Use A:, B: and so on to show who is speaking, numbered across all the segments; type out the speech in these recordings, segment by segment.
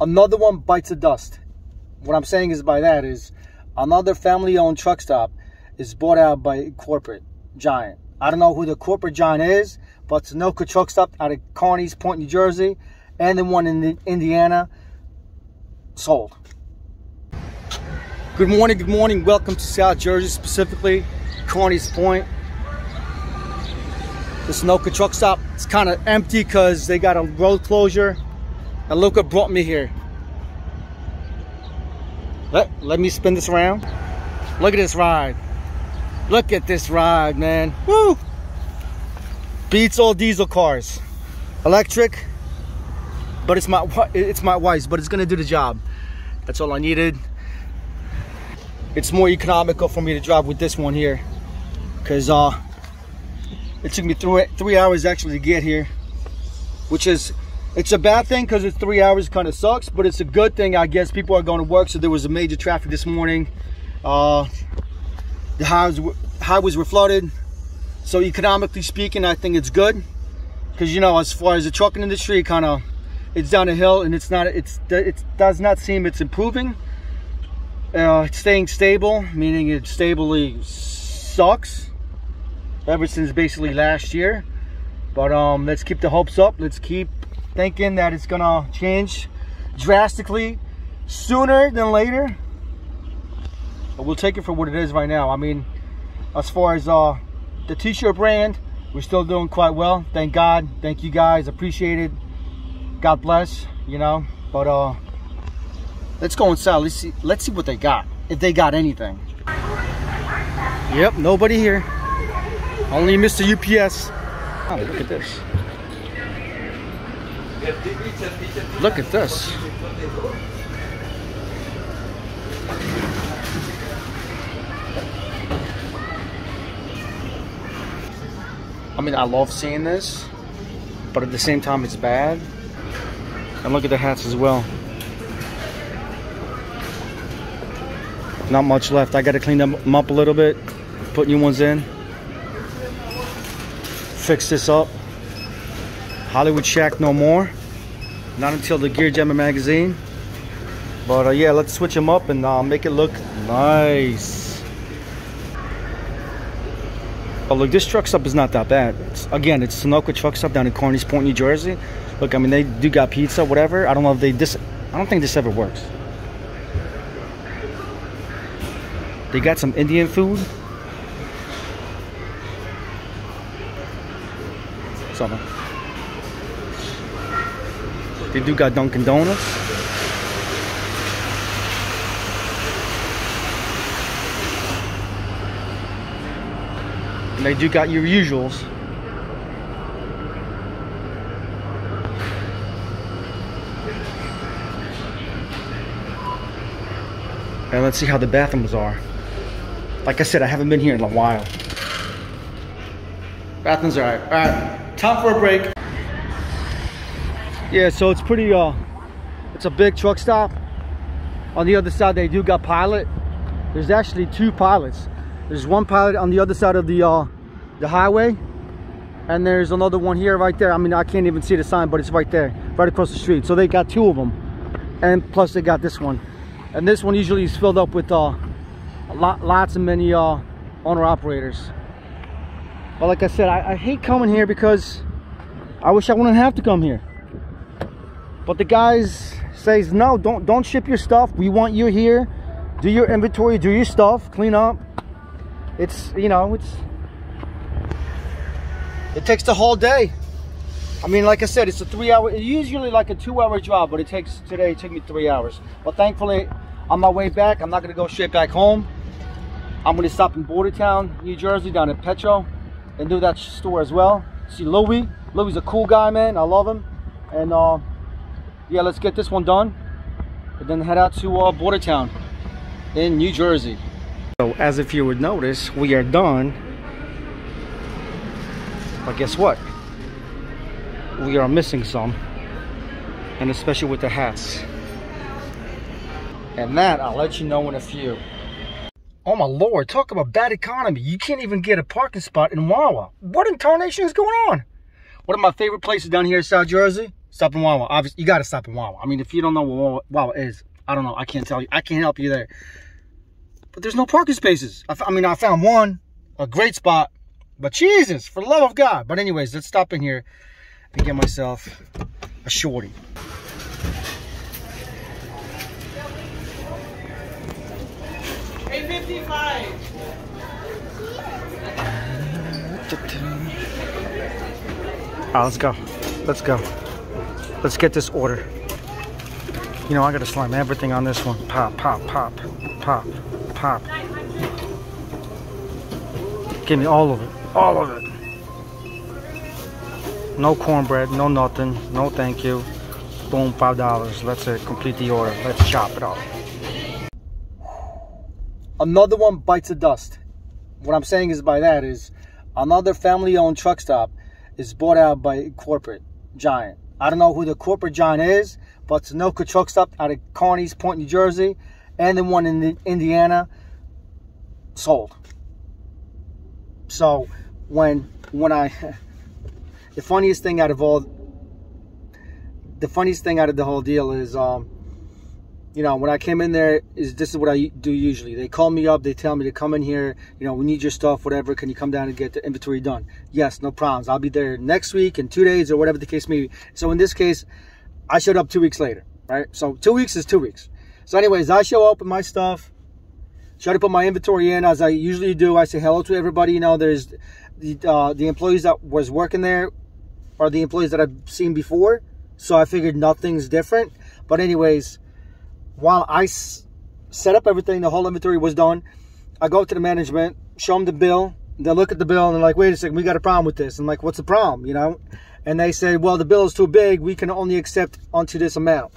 A: another one bites the dust. What I'm saying is by that is another family-owned truck stop is bought out by corporate giant. I don't know who the corporate giant is, but Sunoco truck stop out of Carneys Point, New Jersey, and the one in Indiana sold. Good morning, good morning. Welcome to South Jersey, specifically Carneys Point. The Sunoco truck stop. It's kind of empty because they got a road closure. And look what brought me here. Let, let me spin this around. Look at this ride. Look at this ride, man. Woo! Beats all diesel cars. Electric, but it's my it's my wife's, but it's gonna do the job. That's all I needed. It's more economical for me to drive with this one here, cause uh, it took me three three hours actually to get here, which is it's a bad thing because it's three hours kind of sucks, but it's a good thing I guess. People are going to work, so there was a major traffic this morning. Uh, the highways, highways were flooded. So economically speaking, I think it's good. Because, you know, as far as the trucking industry, kind of, it's down a hill and it's not, it's, it does not seem it's improving. Uh, it's staying stable, meaning it stably sucks ever since basically last year. But um, let's keep the hopes up. Let's keep thinking that it's gonna change drastically sooner than later. But we'll take it for what it is right now. I mean, as far as uh, the t-shirt brand, we're still doing quite well. Thank God. Thank you guys. Appreciate it. God bless, you know. But uh, let's go inside. Let's see. Let's see what they got. If they got anything. Yep, nobody here. Only Mr. UPS. Oh, look at this. Look at this. I mean, I love seeing this, but at the same time, it's bad. And look at the hats as well. Not much left. I got to clean them up a little bit, put new ones in, fix this up. Hollywood Shack no more. Not until the Gear Jammer magazine. But uh, yeah, let's switch them up and uh, make it look nice. But look, this truck stop is not that bad. It's, again, it's Sunoco truck stop down in Carneys Point, New Jersey. Look, I mean, they do got pizza, whatever. I don't know if they this. I don't think this ever works. They got some Indian food. Something. They do got Dunkin' Donuts. And they do got your usuals. And let's see how the bathrooms are. Like I said, I haven't been here in a while. Bathrooms are alright. Alright, time for a break. Yeah, so it's pretty, uh, it's a big truck stop. On the other side, they do got pilot. There's actually two pilots. There's one pilot on the other side of the uh, the highway. And there's another one here right there. I mean, I can't even see the sign, but it's right there, right across the street. So they got two of them. And plus they got this one. And this one usually is filled up with uh, lot, lots of many uh, owner operators. But like I said, I, I hate coming here because I wish I wouldn't have to come here. But the guys says, no, don't, don't ship your stuff. We want you here. Do your inventory, do your stuff, clean up. It's you know it's it takes the whole day. I mean like I said it's a three hour usually like a two hour drive but it takes today it took me three hours. But thankfully on my way back I'm not gonna go straight back home. I'm gonna stop in Bordentown New Jersey down at Petro and do that store as well. See Louis Louis a cool guy man. I love him. And uh yeah let's get this one done and then head out to uh, Bordentown in New Jersey so as if you would notice, we are done. But guess what? We are missing some. And especially with the hats. And that I'll let you know in a few. Oh my lord, talk about bad economy. You can't even get a parking spot in Wawa. What in tarnation is going on? One of my favorite places down here in South Jersey, Stop in Wawa. Obviously, you got to stop in Wawa. I mean, if you don't know what Wawa, is, I don't know. I can't tell you. I can't help you there. But there's no parking spaces. I, I mean, I found one, a great spot. But Jesus, for the love of God. But anyways, let's stop in here and get myself a shorty.
B: Eight fifty-five.
A: Let's go. Let's go. Let's get this order. You know, I gotta slam everything on this one. Pop, pop, pop, pop, pop. Give me all of it. All of it. No cornbread, no nothing. No thank you. Boom, five dollars. Let's uh, complete the order. Let's chop it up. Another one bites the dust. What I'm saying is by that is another family-owned truck stop is bought out by corporate giant. I don't know who the corporate giant is, but Sunoco truck stop out of Carneys Point, New Jersey, and the one in Indiana sold. So when when I the funniest thing out of all the funniest thing out of the whole deal is um you know when i came in there is this is what i do usually. They call me up they tell me to come in here you know we need your stuff whatever can you come down and get the inventory done? Yes no problems. I'll be there next week in two days or whatever the case may be. So in this case i showed up two weeks later right? So two weeks is two weeks. So anyways i show up with my stuff try to put my inventory in as i usually do. I say hello to everybody you know there's the uh, the employees that was working there are the employees that i've seen before so i figured nothing's different. But anyways while I set up everything, the whole inventory was done. I go to the management, show them the bill. They look at the bill and they're like, wait a second, we got a problem with this. I'm like, what's the problem? You know? And they say, well, the bill is too big. We can only accept onto this amount.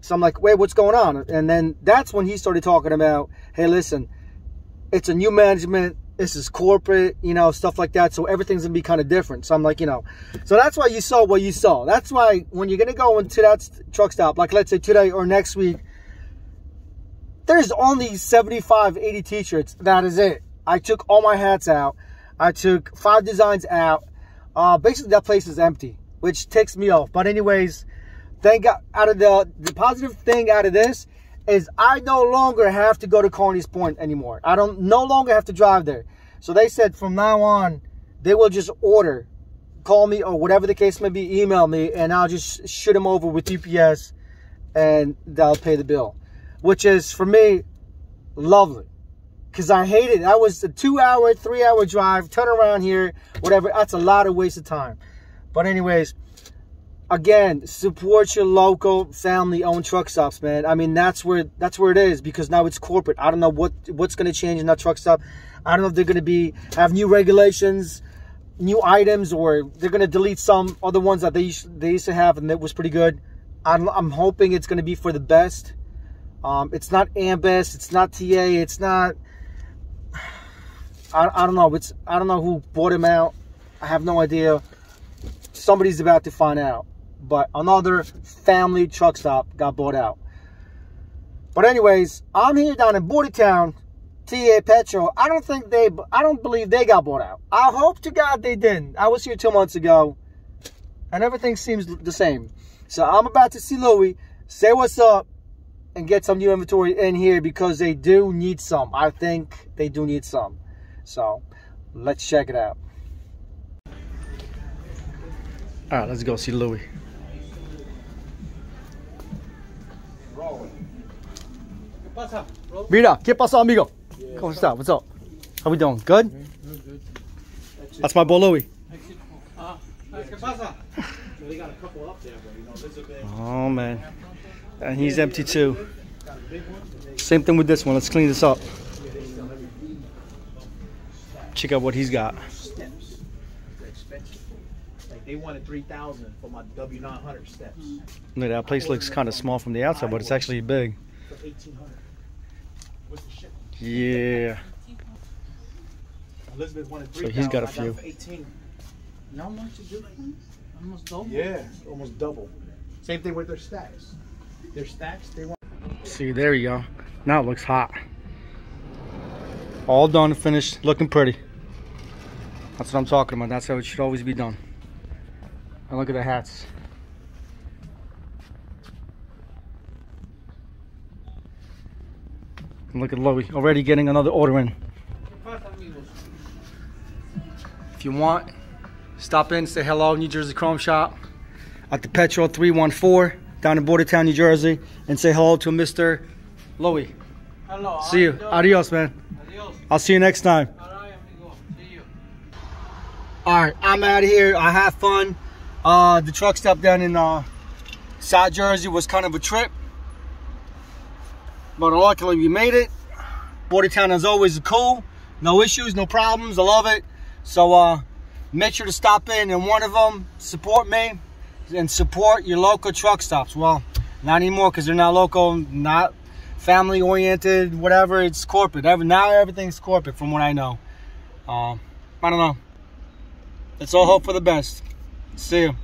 A: So I'm like, wait, what's going on? And then that's when he started talking about, hey, listen, it's a new management. This is corporate, you know, stuff like that. So everything's gonna be kind of different. So I'm like, you know, so that's why you saw what you saw. That's why when you're gonna go into that truck stop, like let's say today or next week, there's only 75, 80 t-shirts. That is it. I took all my hats out. I took five designs out. Uh, basically, that place is empty, which ticks me off. But anyways, thank God, out of the, the positive thing out of this is I no longer have to go to Carneys Point anymore. I don't no longer have to drive there. So they said from now on, they will just order, call me or whatever the case may be, email me, and I'll just shoot them over with UPS and they'll pay the bill which is for me lovely because I hate it. That was a two hour, three hour drive, turn around here, whatever. That's a lot of waste of time. But anyways, again, support your local family owned truck stops, man. I mean, that's where that's where it is because now it's corporate. I don't know what what's going to change in that truck stop. I don't know if they're going to be have new regulations, new items, or they're going to delete some other ones that they used, they used to have and that was pretty good. I'm, I'm hoping it's going to be for the best um, it's not Ambest. It's not TA. It's not. I, I don't know. It's I don't know who bought him out. I have no idea. Somebody's about to find out. But another family truck stop got bought out. But anyways, I'm here down in Bordentown, TA Petro. I don't think they. I don't believe they got bought out. I hope to God they didn't. I was here two months ago, and everything seems the same. So I'm about to see Louie. Say what's up and get some new inventory in here because they do need some. I think they do need some. So let's check it out. All right, let's go see Louie. Mira, ¿qué pasa, amigo? ¿Cómo está? What's up? How we doing? Good? That's my boy Louie. Ah, oh, man. And he's empty too. Same thing with this one. Let's clean this up. Check out what he's got.
B: They wanted 3000 for my W900 steps.
A: Look, that place looks kind of small from the outside, but it's actually big.
B: For 1800 What's the ship?
A: Yeah.
B: Elizabeth wanted
A: So he's got a
B: I
A: few.
B: it for 18
C: Not much difference. Almost double.
B: Yeah, almost double. Same thing with their stacks. They're stacks. They want.
A: See, there you go. Now it looks hot. All done, and finished, looking pretty. That's what I'm talking about. That's how it should always be done. And look at the hats. And look at Louie. already getting another order in. If you want, stop in, say hello, New Jersey Chrome Shop at the Petro 314 down in Bordentown, New Jersey, and say hello to Mr. Louie.
C: Hello.
A: See you. Adios, man.
C: Adios.
A: I'll see you next time.
C: Alright. See you.
A: All right, I'm out of here. I had fun. Uh, the truck stop down in uh, South Jersey was kind of a trip, but luckily we made it. Bordentown is always cool. No issues, no problems. I love it. So uh, make sure to stop in and one of them support me and support your local truck stops. Well, not anymore because they're not local, not family oriented, whatever. It's corporate. Every, now everything's corporate from what I know. Uh, I don't know. Let's all hope for the best. See you.